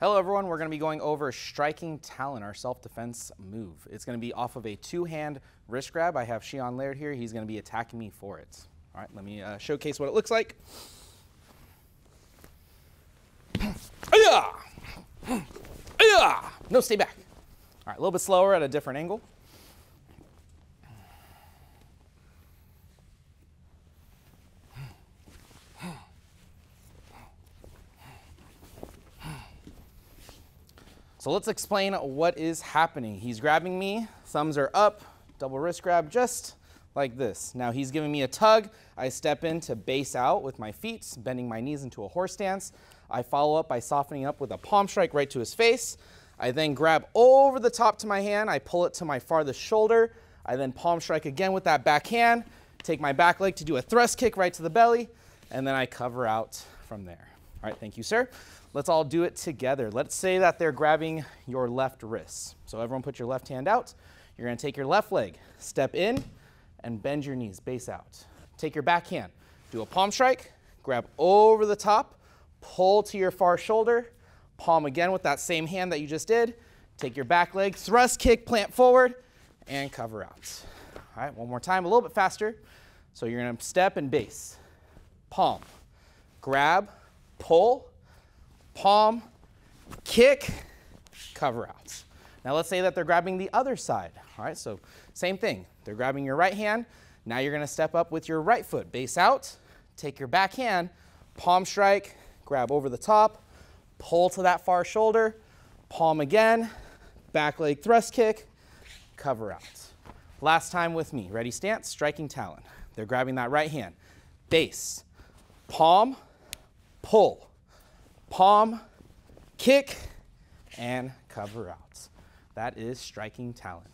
Hello everyone, we're going to be going over striking talon, our self-defense move. It's going to be off of a two-hand wrist grab. I have Shion Laird here. He's going to be attacking me for it. All right, let me uh, showcase what it looks like. No, stay back. All right, a little bit slower at a different angle. So let's explain what is happening. He's grabbing me, thumbs are up, double wrist grab just like this. Now he's giving me a tug. I step in to base out with my feet, bending my knees into a horse stance. I follow up by softening up with a palm strike right to his face. I then grab over the top to my hand. I pull it to my farthest shoulder. I then palm strike again with that back hand, take my back leg to do a thrust kick right to the belly, and then I cover out from there. All right, thank you, sir. Let's all do it together. Let's say that they're grabbing your left wrist. So everyone put your left hand out. You're gonna take your left leg, step in, and bend your knees, base out. Take your back hand, do a palm strike, grab over the top, pull to your far shoulder, palm again with that same hand that you just did. Take your back leg, thrust kick, plant forward, and cover out. All right, one more time, a little bit faster. So you're gonna step and base. Palm, grab, pull, palm, kick, cover outs. Now let's say that they're grabbing the other side. All right, so same thing. They're grabbing your right hand. Now you're gonna step up with your right foot. Base out, take your back hand, palm strike, grab over the top, pull to that far shoulder, palm again, back leg thrust kick, cover out. Last time with me. Ready stance, striking talon. They're grabbing that right hand. Base, palm, pull, palm, kick, and cover out. That is striking talon.